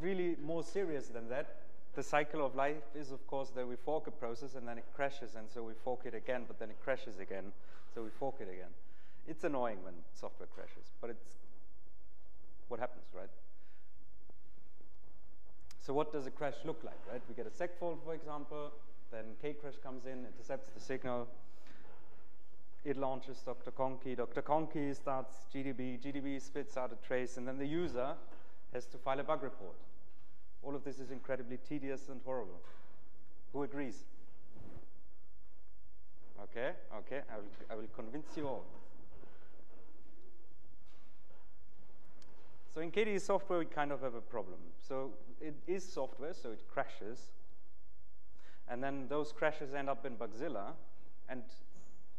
really more serious than that. The cycle of life is, of course, that we fork a process and then it crashes, and so we fork it again, but then it crashes again, so we fork it again. It's annoying when software crashes, but it's what happens, right? So what does a crash look like, right? We get a segfault, for example, then KCrash comes in, intercepts the signal, it launches DrKonqi, Dr. Conky starts GDB, GDB spits out a trace, and then the user has to file a bug report. All of this is incredibly tedious and horrible. Who agrees? Okay, okay, I will, I will convince you all. So in KDE software, we kind of have a problem. So it is software, so it crashes. And then those crashes end up in Bugzilla. And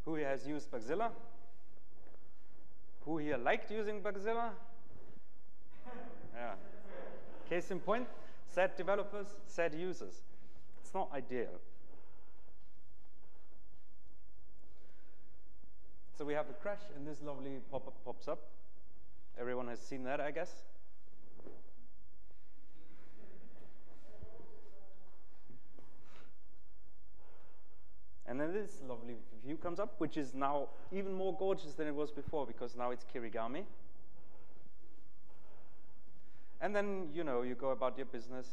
who here has used Bugzilla? Who here liked using Bugzilla? yeah. Case in point, sad developers, sad users. It's not ideal. So we have a crash, and this lovely pop-up pops up. Everyone has seen that, I guess. And then this lovely view comes up, which is now even more gorgeous than it was before because now it's Kirigami. And then, you know, you go about your business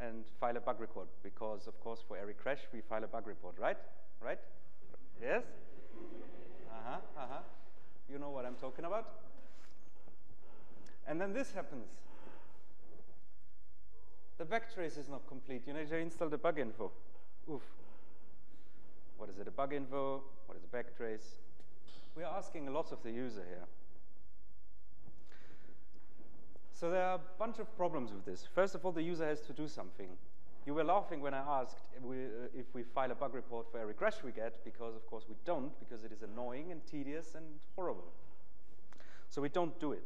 and file a bug report because, of course, for every crash, we file a bug report, right? Right? Yes? Uh-huh, uh-huh. You know what I'm talking about? And then this happens. The backtrace is not complete. You need to install the bug info. Oof. What is it, a bug info? What is a backtrace? We are asking a lot of the user here. So there are a bunch of problems with this. First of all, the user has to do something. You were laughing when I asked if we, uh, if we, file a bug report for every crash we get, because of course we don't, because it is annoying and tedious and horrible. So we don't do it.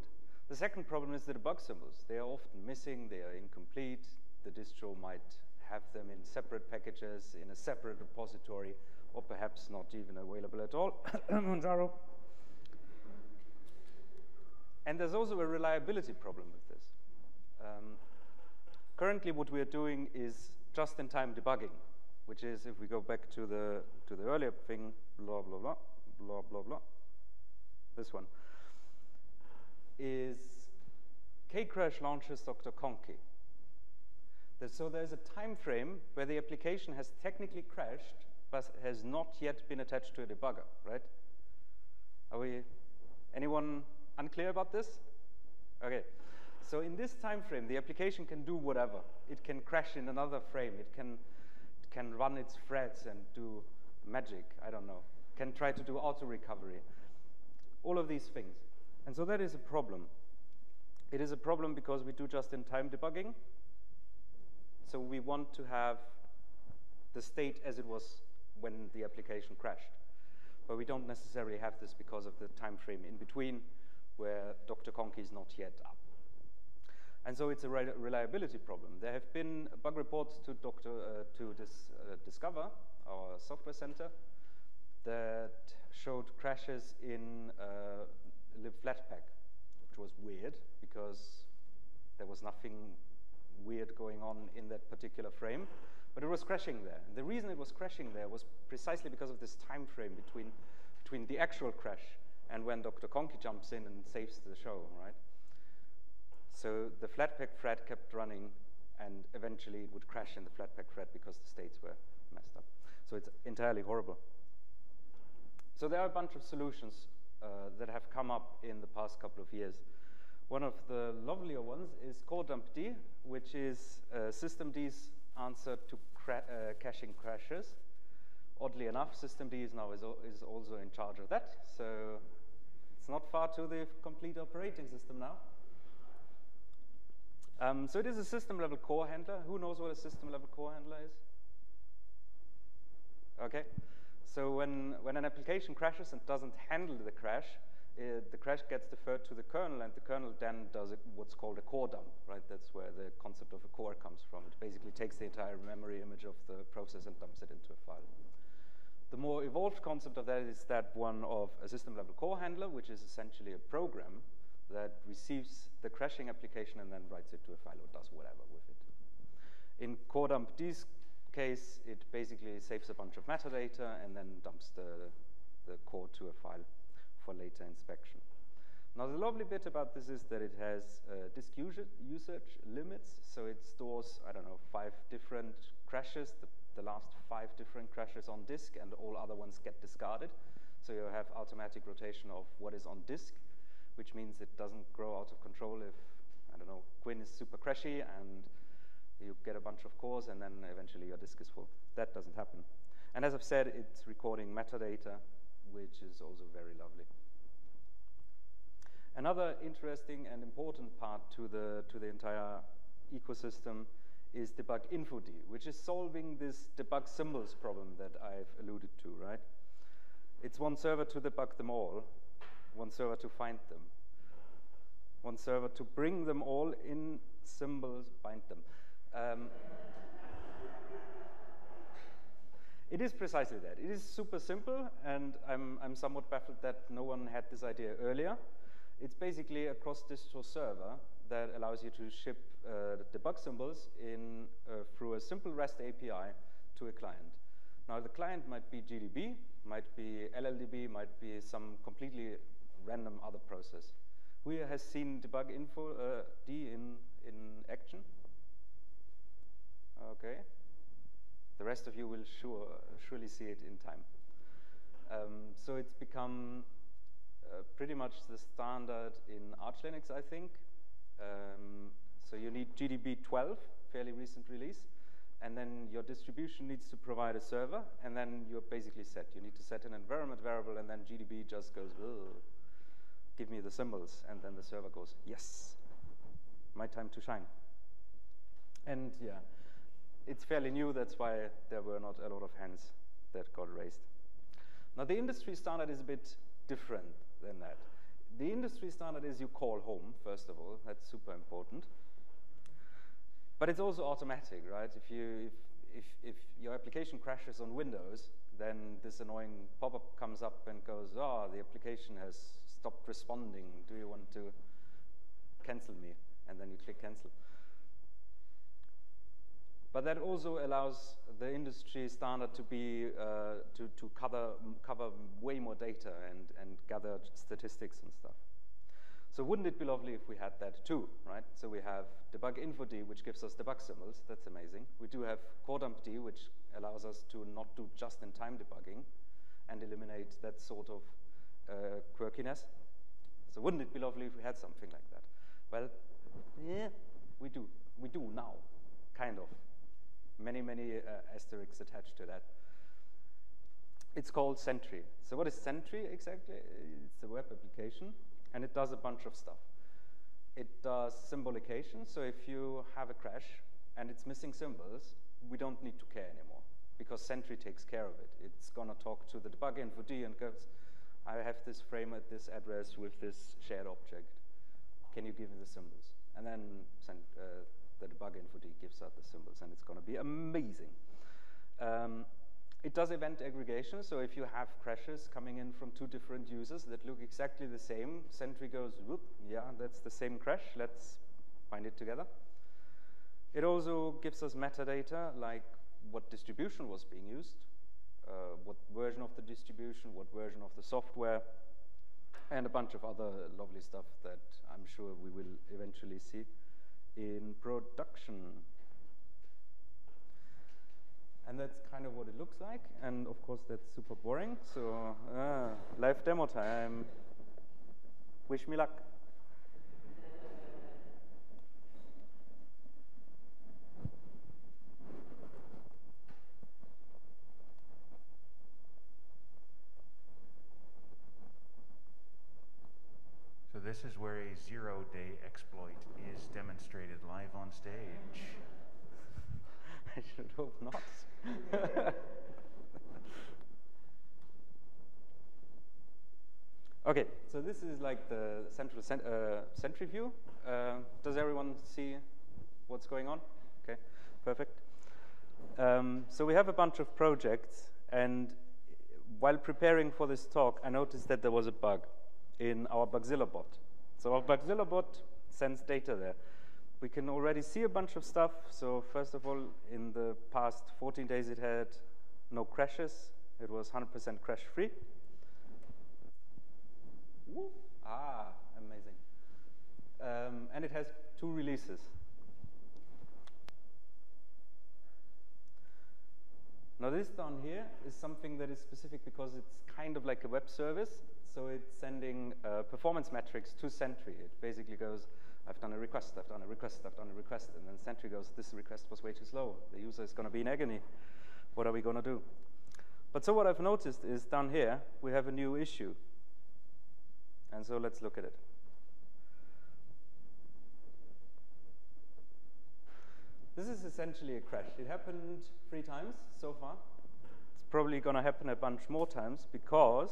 The second problem is the debug symbols. They are often missing, they are incomplete. The distro might have them in separate packages, in a separate repository, or perhaps not even available at all. And there's also a reliability problem with. Um, currently, what we are doing is just-in-time debugging, which is, if we go back to the, to the earlier thing, blah, blah, blah, blah, blah, blah, this one, is KCrash launches DrKonqi. So there's a time frame where the application has technically crashed, but has not yet been attached to a debugger, right? Are we, anyone unclear about this? Okay. So in this time frame, the application can do whatever. It can crash in another frame. It can, it can run its threads and do magic, I don't know. Can try to do auto recovery. All of these things. And so that is a problem. It is a problem because we do just-in-time debugging. So we want to have the state as it was when the application crashed. But we don't necessarily have this because of the time frame in between where DrKonqi is not yet up. And so it's a reliability problem. There have been bug reports to, Dr., uh, to this, uh, Discover, our software center, that showed crashes in uh, libflatpak, which was weird because there was nothing weird going on in that particular frame. But it was crashing there. And the reason it was crashing there was precisely because of this time frame between, between the actual crash and when DrKonqi jumps in and saves the show, right? So the Flatpak thread kept running, and eventually it would crash in the Flatpak thread because the states were messed up. So it's entirely horrible. So there are a bunch of solutions uh, that have come up in the past couple of years. One of the lovelier ones is CoreDumpD, which is uh, systemd's answer to uh, caching crashes. Oddly enough, systemd is now is, is also in charge of that, so it's not far to the complete operating system now. Um, so it is a system-level core handler. Who knows what a system-level core handler is? Okay. So when, when an application crashes and doesn't handle the crash, uh, the crash gets deferred to the kernel, and the kernel then does it, what's called a core dump, right? That's where the concept of a core comes from. It basically takes the entire memory image of the process and dumps it into a file. The more evolved concept of that is that one of a system-level core handler, which is essentially a program that receives the crashing application and then writes it to a file or does whatever with it. In CoreDumpD's case, it basically saves a bunch of metadata and then dumps the, the core to a file for later inspection. Now the lovely bit about this is that it has uh, disk usage limits, so it stores, I don't know, five different crashes, the, the last five different crashes on disk, and all other ones get discarded. So you have automatic rotation of what is on disk, which means it doesn't grow out of control if, I don't know, KWin is super crashy and you get a bunch of cores and then eventually your disk is full. That doesn't happen. And as I've said, it's recording metadata, which is also very lovely. Another interesting and important part to the, to the entire ecosystem is debug infod, which is solving this debug symbols problem that I've alluded to, right? It's one server to debug them all, one server to find them, one server to bring them all in symbols, bind them. Um, it is precisely that. It is super simple, and I'm, I'm somewhat baffled that no one had this idea earlier. It's basically a cross-distro server that allows you to ship uh, debug symbols in, uh, through a simple REST API to a client. Now, the client might be GDB, might be LLDB, might be some completely random other process. Who has seen debug info uh, D in, in action? Okay. The rest of you will sure, surely see it in time. Um, so it's become uh, pretty much the standard in Arch Linux, I think. Um, so you need GDB 12, fairly recent release, and then your distribution needs to provide a server, and then you're basically set. You need to set an environment variable, and then GDB just goes, give me the symbols, and then the server goes, yes, my time to shine. And yeah, it's fairly new, that's why there were not a lot of hands that got raised. Now the industry standard is a bit different than that. The industry standard is you call home, first of all. That's super important. But it's also automatic, right? If, you, if, if, if your application crashes on Windows, then this annoying pop-up comes up and goes, oh, the application has stopped responding. Do you want to cancel me? And then you click cancel. But that also allows the industry standard to be uh, to, to cover, cover way more data and, and gather statistics and stuff. So wouldn't it be lovely if we had that too, right? So we have debuginfod, which gives us debug symbols. That's amazing. We do have coredumpd, which allows us to not do just-in-time debugging and eliminate that sort of quirkiness. So wouldn't it be lovely if we had something like that? Well, yeah, we do. We do now, kind of many, many uh, asterisks attached to that. It's called Sentry. So what is Sentry exactly? It's a web application, and it does a bunch of stuff. It does symbolication, so if you have a crash and it's missing symbols, we don't need to care anymore because Sentry takes care of it. It's going to talk to the debuginfod and goes, I have this frame at this address with this shared object. Can you give me the symbols? And then send, uh, the debuginfod gives out the symbols, and it's going to be amazing. Um, it does event aggregation, so if you have crashes coming in from two different users that look exactly the same, Sentry goes, whoop, yeah, that's the same crash, let's bind it together. It also gives us metadata, like what distribution was being used, uh, what version of the distribution, what version of the software, and a bunch of other lovely stuff that I'm sure we will eventually see in production. And that's kind of what it looks like. And of course, that's super boring. So, uh, live demo time. Wish me luck. So this is where a zero-day exploit is demonstrated live on stage. I should hope not. okay, so this is like the central cent uh, Sentry view. Uh, does everyone see what's going on? Okay, perfect. Um, so we have a bunch of projects, and while preparing for this talk, I noticed that there was a bug in our Bugzilla bot. So our Bugzilla bot sends data there. We can already see a bunch of stuff. So first of all, in the past 14 days, it had no crashes. It was 100% crash free. Woo. Ah, amazing. Um, and it has two releases. Now this down here is something that is specific because it's kind of like a web service. So it's sending uh, performance metrics to Sentry. It basically goes, I've done a request, I've done a request, I've done a request, and then Sentry goes, this request was way too slow. The user is going to be in agony. What are we going to do? But so what I've noticed is down here, we have a new issue. And so let's look at it. This is essentially a crash. It happened three times so far. It's probably going to happen a bunch more times because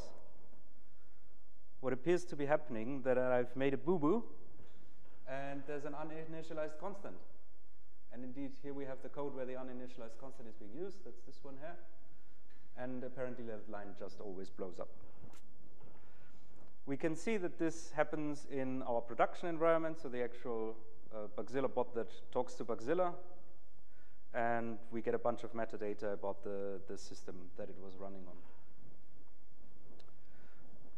what appears to be happening that I've made a boo-boo and there's an uninitialized constant. And indeed, here we have the code where the uninitialized constant is being used. That's this one here. And apparently that line just always blows up. We can see that this happens in our production environment, so the actual uh, Bugzilla bot that talks to Bugzilla, and we get a bunch of metadata about the, the system that it was running on.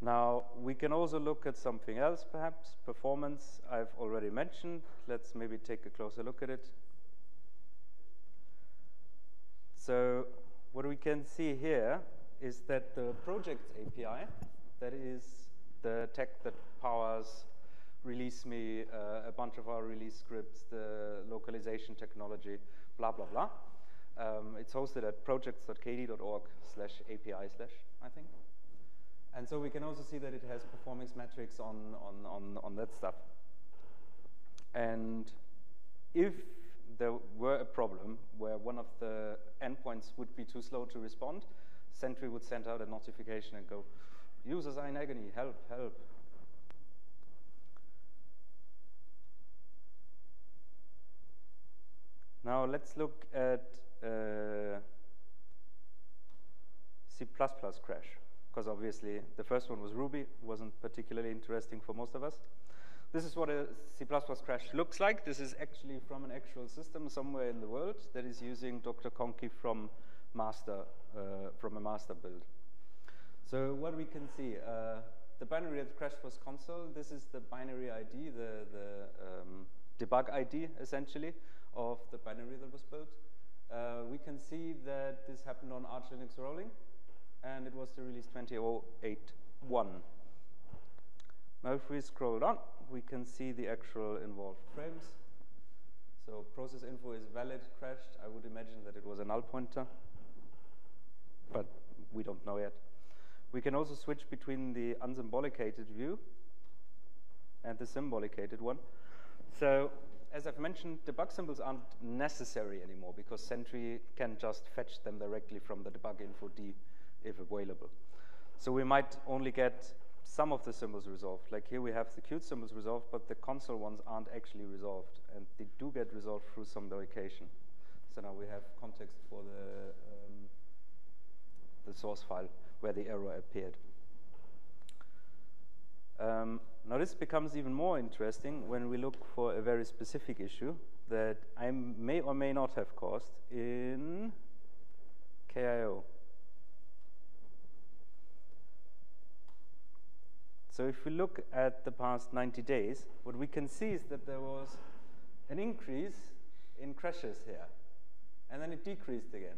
Now, we can also look at something else, perhaps. Performance, I've already mentioned. Let's maybe take a closer look at it. So what we can see here is that the projects API, that is the tech that powers releaseme uh, a bunch of our release scripts, the localization technology, blah, blah, blah. Um, it's hosted at projects.kde.org slash API slash, I think. And so we can also see that it has performance metrics on, on, on, on that stuff. And if there were a problem where one of the endpoints would be too slow to respond, Sentry would send out a notification and go, users are in agony, help, help. Now let's look at uh, C++ crash, because obviously the first one was Ruby, wasn't particularly interesting for most of us. This is what a C++ crash looks like. This is actually from an actual system somewhere in the world that is using DrKonqi from master, uh, from a master build. So what we can see, uh, the binary that crashed was Konsole. This is the binary ID, the, the um, debug ID, essentially of the binary that was built. Uh, we can see that this happened on Arch Linux rolling, and it was the release 2081. Now if we scroll down, we can see the actual involved frames. So process info is valid crashed. I would imagine that it was a null pointer, but we don't know yet. We can also switch between the unsymbolicated view and the symbolicated one. So as I've mentioned, debug symbols aren't necessary anymore because Sentry can just fetch them directly from the debuginfod if available. So we might only get some of the symbols resolved. Like here we have the Qt symbols resolved, but the Konsole ones aren't actually resolved, and they do get resolved through symbolication. So now we have context for the, um, the source file where the error appeared. Um, now this becomes even more interesting when we look for a very specific issue that I may or may not have caused in KIO. So if we look at the past 90 days, what we can see is that there was an increase in crashes here, and then it decreased again.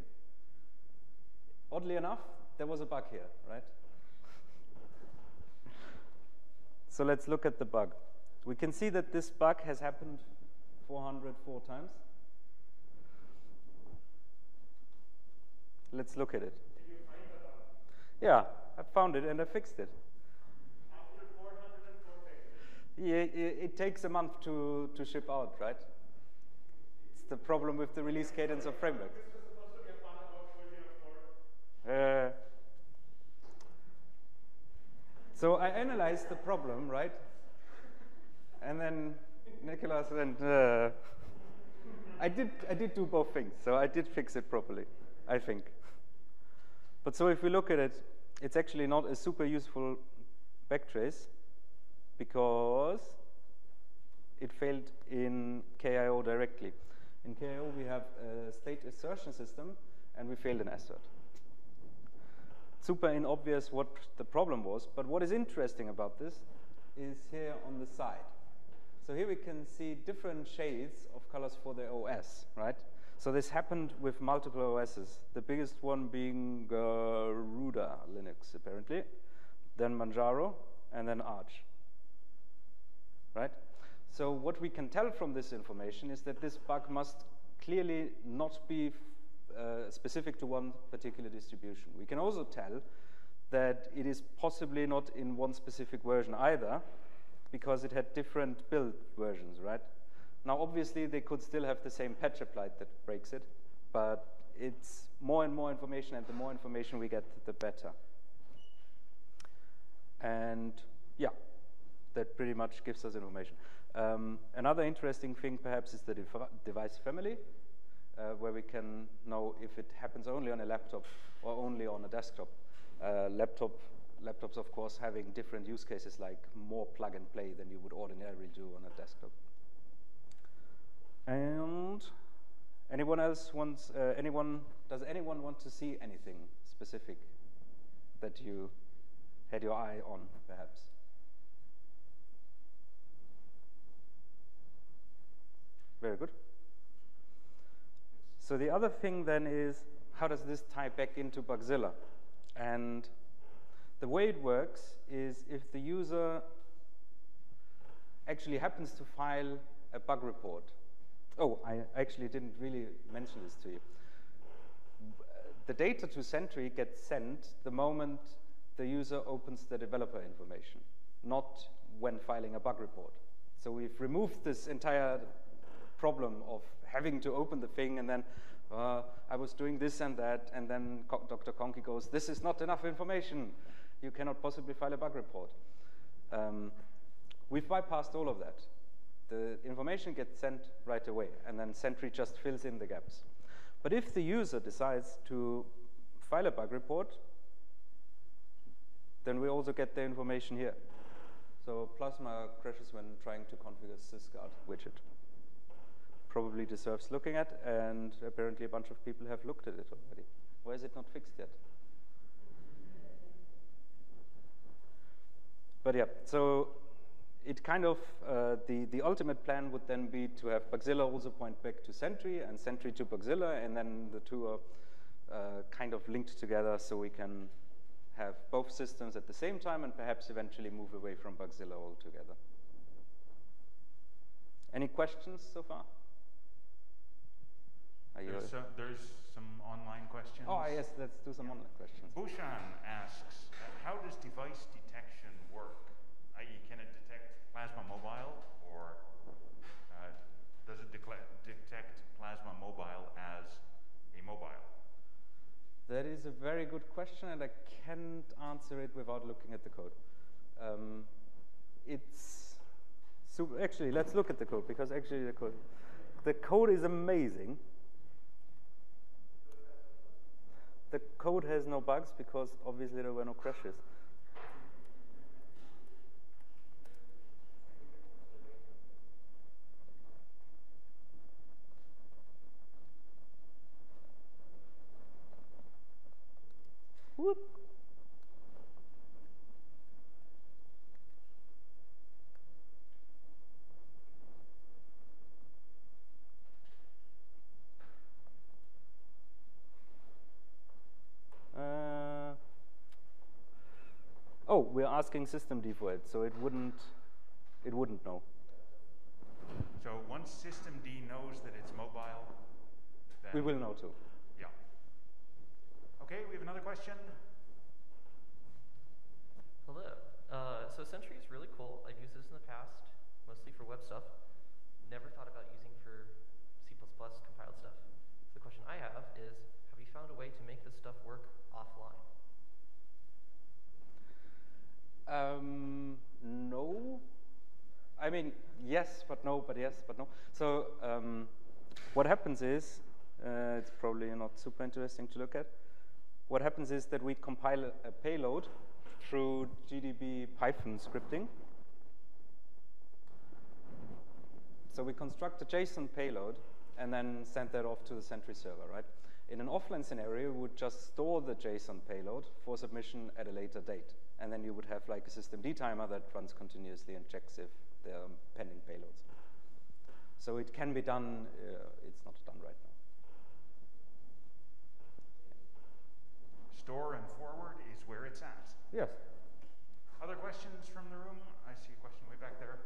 Oddly enough, there was a bug here, right? So let's look at the bug. We can see that this bug has happened 404 times. Let's look at it. Yeah, I found it and I fixed it. Yeah, it, it takes a month to, to ship out, right? It's the problem with the release cadence of framework. Uh, so I analyzed the problem, right? And then Nicholas and uh, I did I did do both things. So I did fix it properly, I think. But so if we look at it, it's actually not a super useful backtrace because it failed in KIO directly. In KIO, we have a state assertion system, and we failed in assert. Super inobvious what the problem was, but what is interesting about this is here on the side. So here we can see different shades of colors for the OS, right? So this happened with multiple OSs, the biggest one being Garuda Linux, apparently, then Manjaro, and then Arch, right? So what we can tell from this information is that this bug must clearly not be uh, specific to one particular distribution. We can also tell that it is possibly not in one specific version either, because it had different build versions, right? Now, obviously, they could still have the same patch applied that breaks it, but it's more and more information, and the more information we get, the better. And yeah, that pretty much gives us information. Um, another interesting thing, perhaps, is the device family, uh, where we can know if it happens only on a laptop or only on a desktop. Uh, laptop laptops, of course, having different use cases like more plug and play than you would ordinarily do on a desktop. And anyone else wants, uh, anyone, does anyone want to see anything specific that you had your eye on, perhaps? Very good. So the other thing then is, how does this tie back into Bugzilla? And the way it works is if the user actually happens to file a bug report. Oh, I actually didn't really mention this to you. The data to Sentry gets sent the moment the user opens the developer information, not when filing a bug report. So we've removed this entire problem of having to open the thing and then uh, I was doing this and that, and then DrKonqi goes, this is not enough information you cannot possibly file a bug report. Um, we've bypassed all of that. The information gets sent right away, and then Sentry just fills in the gaps. But if the user decides to file a bug report, then we also get the information here. So Plasma crashes when trying to configure sysguard widget. Probably deserves looking at, and apparently a bunch of people have looked at it already. Why is it not fixed yet? But yeah, so it kind of, uh, the, the ultimate plan would then be to have Bugzilla also point back to Sentry and Sentry to Bugzilla, and then the two are uh, kind of linked together so we can have both systems at the same time and perhaps eventually move away from Bugzilla altogether. Any questions so far? There's, uh, there's, some online questions. Oh, yes, let's do some yeah. online questions. Bushan asks, how does device detection work? I.e., can it detect Plasma Mobile, or uh, does it detect Plasma Mobile as a mobile? That is a very good question, and I can't answer it without looking at the code. Um, it's super, actually, let's look at the code, because actually the code, the code is amazing. The code has no bugs because obviously there were no crashes. Whoop. Uh, oh, we're asking systemd for it, so it wouldn't, it wouldn't know. So once systemd knows that it's mobile, we will know too. Yeah. Okay, we have another question. Hello. Uh, so Sentry is really cool. I've used this in the past, mostly for web stuff. Never thought about using for C++ compiled stuff. So the question I have is, have you found a way to make this stuff work offline? Um, no. I mean, yes, but no, but yes, but no. So um, what happens is, uh, it's probably not super interesting to look at what happens is that we compile a payload through GDB Python scripting. So we construct a JSON payload and then send that off to the Sentry server, right? In an offline scenario, we would just store the JSON payload for submission at a later date. And then you would have like a systemd timer that runs continuously and checks if there are pending payloads. So it can be done, uh, it's not done right now. Store and forward is where it's at. Yes. Other questions from the room? I see a question way back there.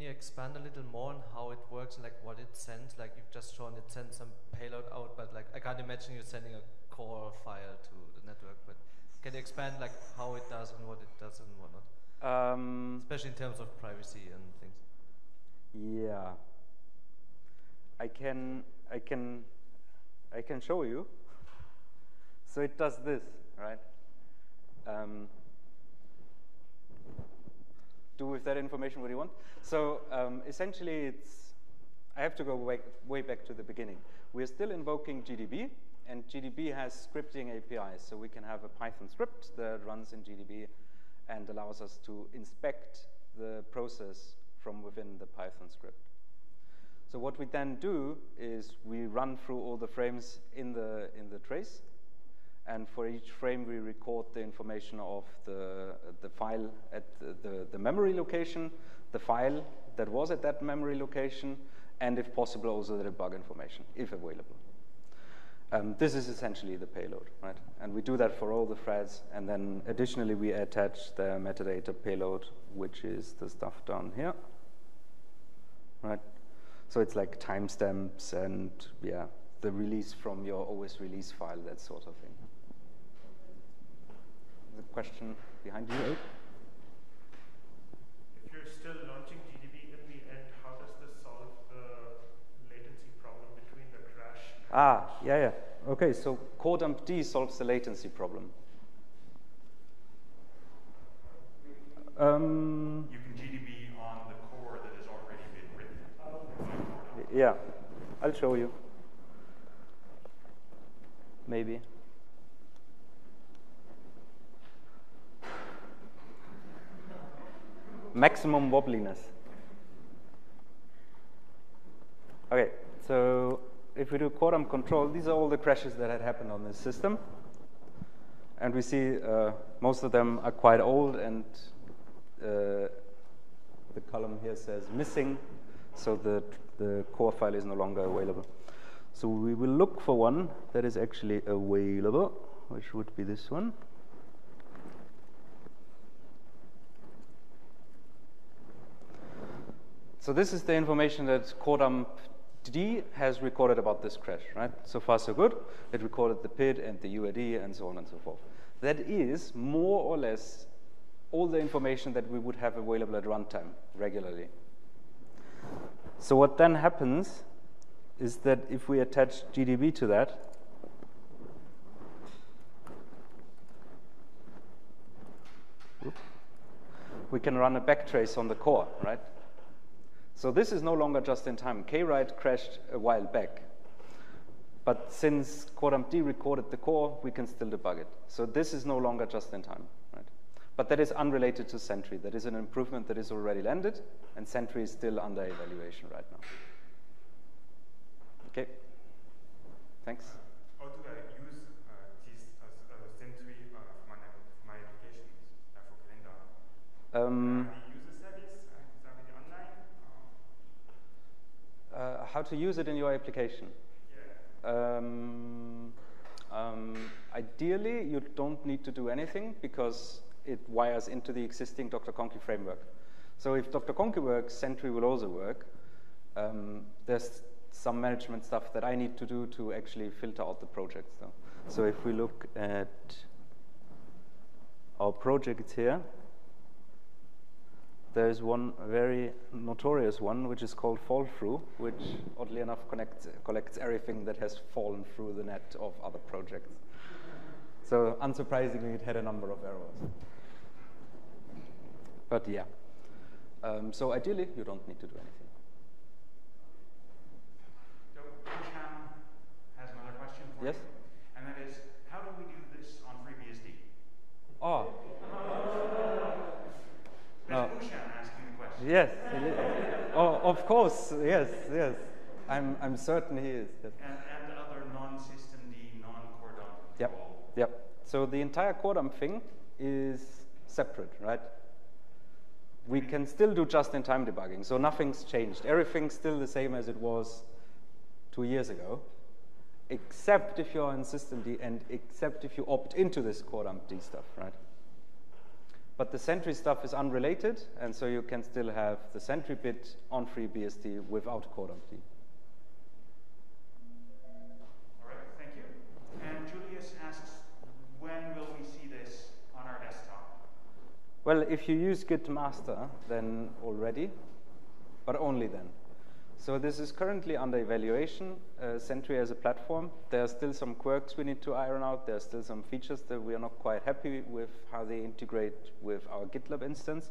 Can you expand a little more on how it works, like what it sends? Like you've just shown it sends some payload out, but like I can't imagine you sending a core file to the network. But can you expand like how it does and what it does and whatnot, Um, especially in terms of privacy and things? yeah. I can, I can, I can show you. So it does this, right? Um, do with that information what you want. So um, essentially, it's I have to go way, way back to the beginning. We're still invoking GDB, and GDB has scripting APIs. So we can have a Python script that runs in GDB and allows us to inspect the process from within the Python script. So what we then do is we run through all the frames in the, in the trace, and for each frame we record the information of the, the file at the, the, memory location, the file that was at that memory location, and if possible also the debug information, if available. Um, this is essentially the payload, right? And we do that for all the threads, and then additionally we attach the metadata payload, which is the stuff down here, right? So it's like timestamps and yeah, the release from your OS release file, that sort of thing. The question behind you, Abe? If you're still launching GDB in the end, how does this solve the latency problem between the crash? Ah, yeah, yeah. Okay, so coredumpd solves the latency problem. Um, You can GDB on the core that has already been written. yeah, I'll show you. Maybe. Maximum wobbliness. Okay, so if we do quorum control, these are all the crashes that had happened on this system. And we see uh, most of them are quite old, and uh, the column here says missing, so the, the core file is no longer available. So we will look for one that is actually available, which would be this one. So this is the information that CoreDump D has recorded about this crash, right? So far, so good. It recorded the PID and the UID and so on and so forth. That is more or less all the information that we would have available at runtime regularly. So what then happens is that if we attach GDB to that, we can run a backtrace on the core, right? So this is no longer just in time. Kwrite crashed a while back. But since coredumpd recorded the core, we can still debug it. So this is no longer just in time, right? But that is unrelated to Sentry. That is an improvement that is already landed, and Sentry is still under evaluation right now. Okay. Thanks. How do I use uh, this as a Sentry uh, for, my, for my applications uh, for calendar? Um, Can I use the service? Uh, is that really online? Uh, uh, how to use it in your application? yeah. Um, um, ideally, you don't need to do anything because it wires into the existing DrKonqi framework. So if DrKonqi works, Sentry will also work. Um, there's some management stuff that I need to do to actually filter out the projects though. So if we look at our projects here, there's one very notorious one, which is called fall through, which oddly enough connects, collects everything that has fallen through the net of other projects. So unsurprisingly, it had a number of errors. But yeah. Um, so ideally, you don't need to do anything. So Hisham has another question for Yes? you. And that is, how do we do this on FreeBSD? Oh, Yes. oh, of course. Yes. Yes. I'm. I'm certain he is. Yes. And, and other non-system D, non-cordon Yep. Yep. So the entire cordon thing is separate, right? We can still do just-in-time debugging, so nothing's changed. Everything's still the same as it was two years ago, except if you're in systemd and except if you opt into this coredumpd stuff, right? But the Sentry stuff is unrelated, and so you can still have the Sentry bit on FreeBSD without coredumpd. All right, thank you. And Julius asks, when will we see this on our desktop? Well, if you use Git master, then already, but only then. So this is currently under evaluation, uh, Sentry as a platform. There are still some quirks we need to iron out. There are still some features that we are not quite happy with how they integrate with our GitLab instance.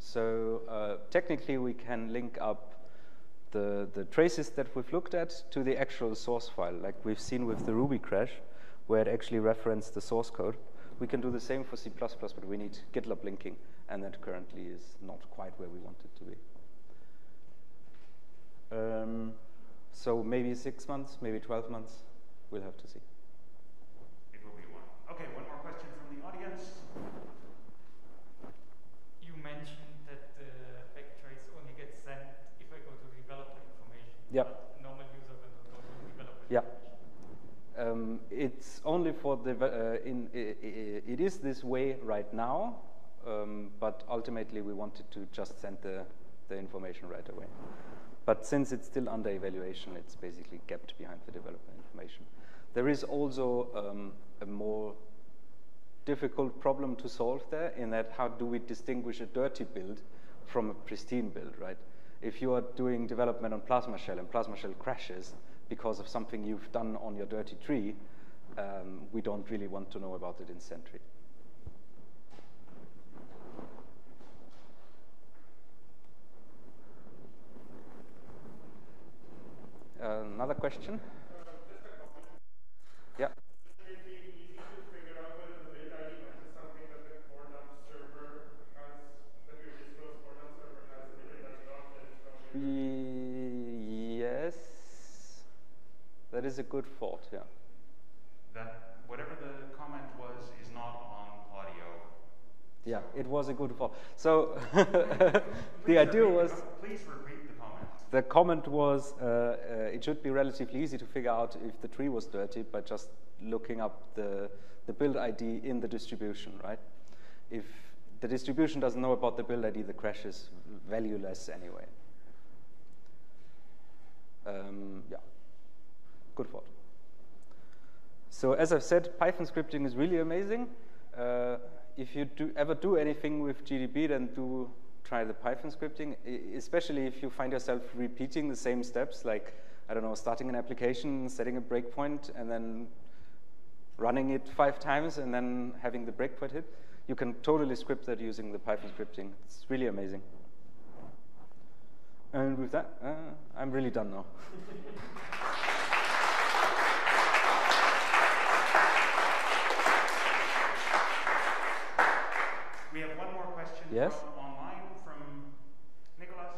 So uh, technically, we can link up the, the traces that we've looked at to the actual source file, like we've seen with the Ruby crash, where it actually referenced the source code. We can do the same for C++, but we need GitLab linking, and that currently is not quite where we want it to be. Um, so maybe six months, maybe 12 months, we'll have to see. It will be while. Okay, one more question from the audience. You mentioned that the backtrace only gets sent if I go to developer information. Yeah. Normal user will not go to developer Yeah. Um, it's only for the, uh, in, it is this way right now, um, but ultimately we wanted to just send the, the information right away. But since it's still under evaluation, it's basically kept behind the developer information. There is also um, a more difficult problem to solve there in that how do we distinguish a dirty build from a pristine build, right? If you are doing development on Plasma Shell and Plasma Shell crashes because of something you've done on your dirty tree, um, we don't really want to know about it in Sentry. Uh, another question? Yeah. Yes, that is a good thought, yeah. That whatever the comment was is not on audio. Yeah, it was a good thought. So the idea was Please repeat the comment. was uh, uh, it should be relatively easy to figure out if the tree was dirty by just looking up the, the build ID in the distribution, right? If the distribution doesn't know about the build ID, the crash is valueless anyway. Um, yeah, good thought. So as I've said, Python scripting is really amazing. Uh, if you do ever do anything with GDB, then do try the Python scripting, especially if you find yourself repeating the same steps, like, I don't know, starting an application, setting a breakpoint, and then running it five times, and then having the breakpoint hit. You can totally script that using the Python scripting. It's really amazing. And with that, uh, I'm really done now. We have one more question Yes? from online from Nicholas.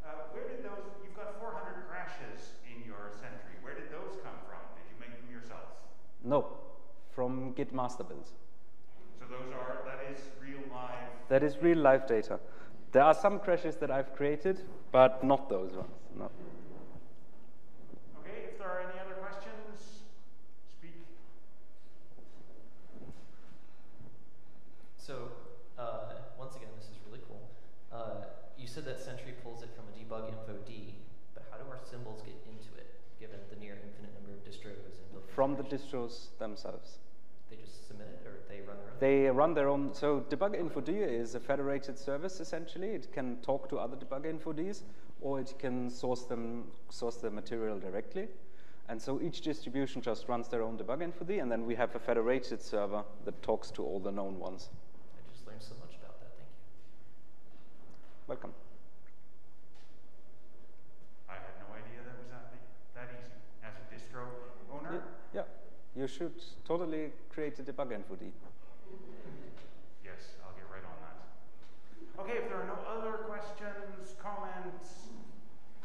Uh, where did those, you've got 400 crashes in your Sentry. Where did those come from? Did you make them yourselves? No, from Git master builds. So those are, that is real live. That is real life data. There are some crashes that I've created, but not those ones. No. Okay, if there are any other questions, speak. So, uh, once again, this is really cool. Uh, you said that Sentry pulls it from a debug info D, but how do our symbols get into it, given the near infinite number of distros and From the distros themselves. They just submit it, or they run their own? They run their own. So debuginfod is a federated service essentially. It can talk to other debuginfods, or it can source them source the material directly. And so each distribution just runs their own debuginfod, and then we have a federated server that talks to all the known ones. I just learned so much about that. Thank you. Welcome. I had no idea that was that, that easy. As a distro owner, Yeah, you should totally create a debuginfod. Okay, if there are no other questions, comments,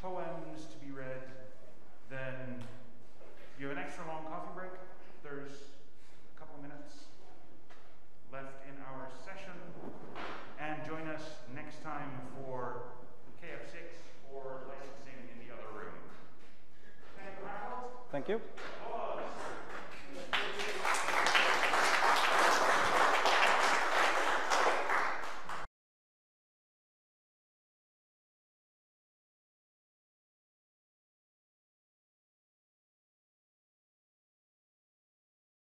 poems to be read, then you have an extra long coffee break. There's a couple of minutes left in our session. And join us next time for KF6 or licensing in the other room. Thank you.